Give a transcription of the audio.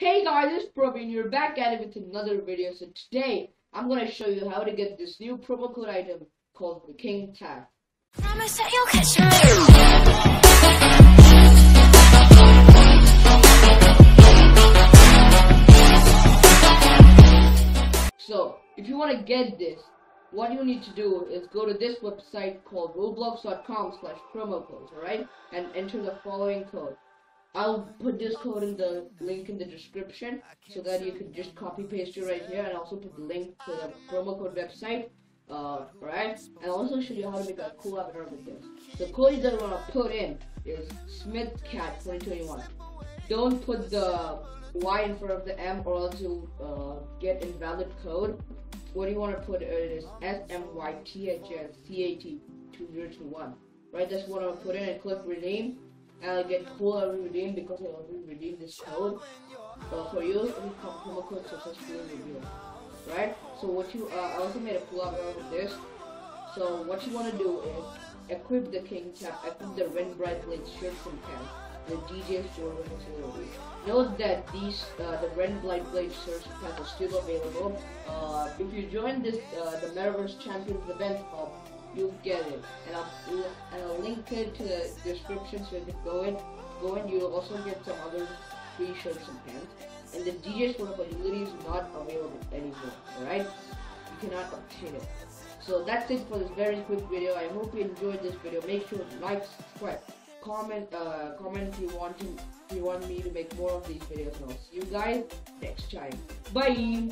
Hey guys, it's Praveen. You're back at it with another video. So today, I'm gonna show you how to get this new promo code item called the King Tag. Promise that you'll catch me. So, if you want to get this, what you need to do is go to this website called roblox.com slash promo codes, alright? And enter the following code. I'll put this code in the link in the description so that you can just copy paste it right here and also put the link to the promo code website. Uh, right? And I'll also show you how to make a cool avatar with this. The code you're gonna wanna put in is SmithCat 2021. Don't put the Y in front of the M or else you'll uh, get invalid code. What you want to put in is S-M-Y-T-H-S-C-A-T 2021. Right, that's what I'll put in and click redeem. I'll get cool already redeemed because I already redeemed this code uh, for you. Any promo code successfully redeemed. Right? So what you, uh, I also made a pull-up with this. So what you want to do is equip the king tap, equip the red bright blade and pants the DJ store facility. Note that these, uh, the Red Blight Blade search pack are still available. Uh, if you join this, uh, the Metaverse Champions event hub, you'll get it. And I'll, and I'll link it to the description so you can go in. Go in, you'll also get some other free shirts and pants. And the DJ store facility is not available anymore, alright? You cannot obtain it. So that's it for this very quick video. I hope you enjoyed this video. Make sure to like, subscribe comment uh, comment if you want to if you want me to make more of these videos and I'll see you guys next time. Bye!